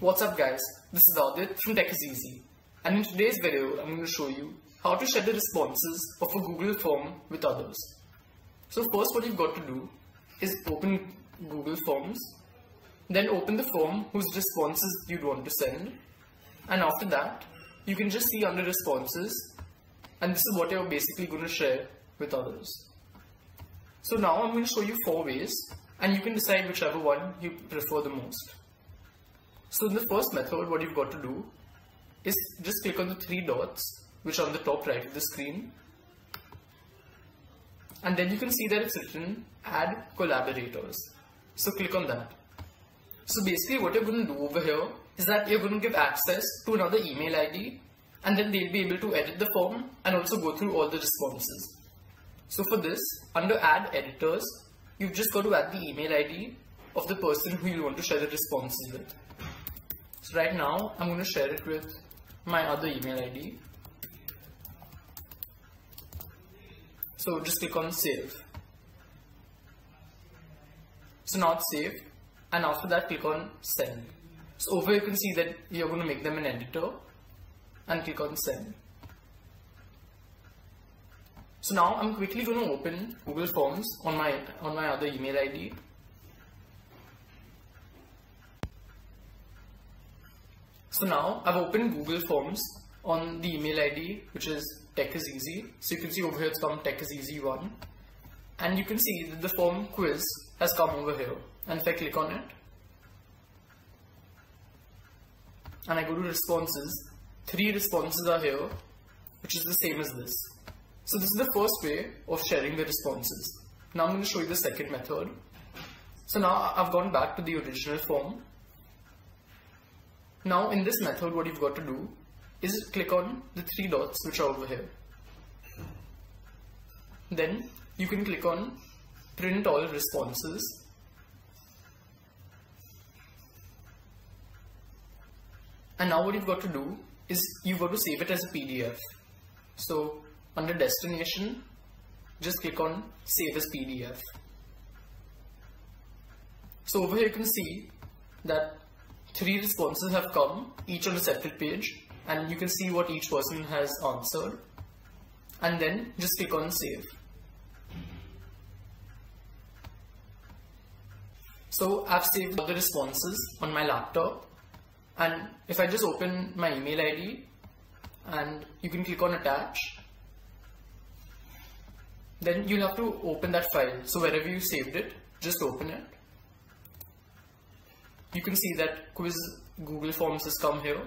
What's up guys, this is Audit from Tech is Easy and in today's video I'm going to show you how to share the responses of a Google form with others. So first what you've got to do is open Google Forms, then open the form whose responses you'd want to send and after that you can just see under responses and this is what you're basically going to share with others. So now I'm going to show you four ways and you can decide whichever one you prefer the most. So in the first method, what you've got to do is just click on the three dots which are on the top right of the screen. And then you can see that it's written add collaborators. So click on that. So basically what you're going to do over here is that you're going to give access to another email ID and then they'll be able to edit the form and also go through all the responses. So for this, under add editors, you've just got to add the email ID of the person who you want to share the responses with. So right now, I'm going to share it with my other email ID. So just click on save. So now it's saved and after that click on send. So over you can see that you're going to make them an editor and click on send. So now I'm quickly going to open Google Forms on my on my other email ID So now I've opened Google Forms on the email ID which is Tech is Easy. So you can see over here it's come Tech is Easy 1 and you can see that the form quiz has come over here and if I click on it and I go to responses, three responses are here which is the same as this. So this is the first way of sharing the responses. Now I'm going to show you the second method. So now I've gone back to the original form now in this method what you've got to do is click on the three dots which are over here. Then you can click on print all responses and now what you've got to do is you've got to save it as a PDF. So under destination just click on save as PDF. So over here you can see that three responses have come, each on a separate page, and you can see what each person has answered. And then just click on save. So I've saved all the responses on my laptop and if I just open my email ID and you can click on attach then you'll have to open that file so wherever you saved it just open it you can see that quiz Google Forms has come here.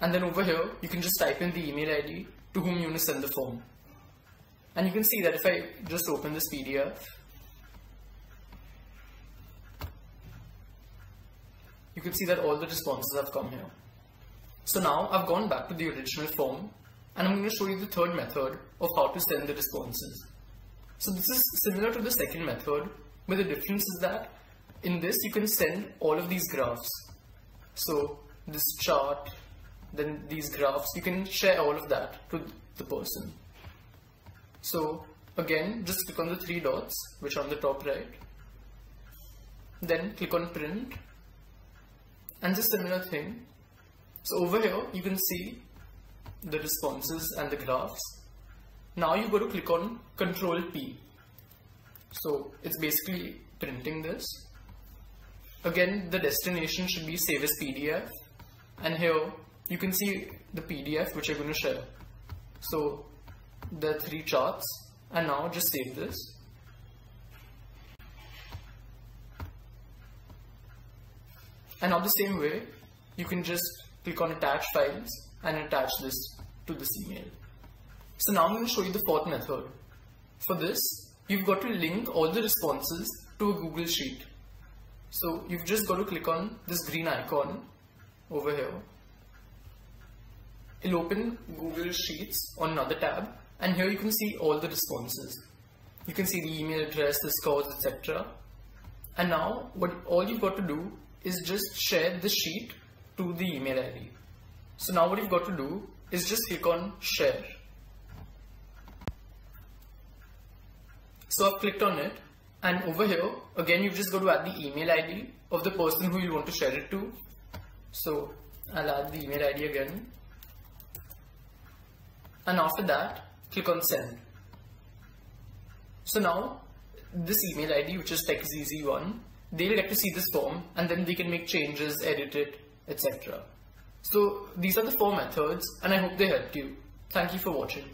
And then over here, you can just type in the email ID to whom you want to send the form. And you can see that if I just open this PDF, you can see that all the responses have come here. So now I've gone back to the original form and I'm going to show you the third method of how to send the responses. So this is similar to the second method, but the difference is that in this you can send all of these graphs. So this chart then these graphs you can share all of that to the person. So again just click on the three dots which are on the top right. Then click on print and the similar thing. So over here you can see the responses and the graphs. Now you go to click on control P. So it's basically printing this Again, the destination should be save as PDF. And here you can see the PDF which I'm going to share. So the three charts and now just save this. And now the same way, you can just click on attach files and attach this to this email. So now I'm going to show you the fourth method. For this, you've got to link all the responses to a Google Sheet. So you've just got to click on this green icon over here. It'll open Google Sheets on another tab and here you can see all the responses. You can see the email address, the scores, etc. And now what all you've got to do is just share the sheet to the email ID. So now what you've got to do is just click on share. So I've clicked on it and over here, again, you've just got to add the email ID of the person who you want to share it to. So I'll add the email ID again. And after that, click on send. So now this email ID, which is Tech is Easy 1, they'll get to see this form and then they can make changes, edit it, etc. So these are the four methods and I hope they helped you. Thank you for watching.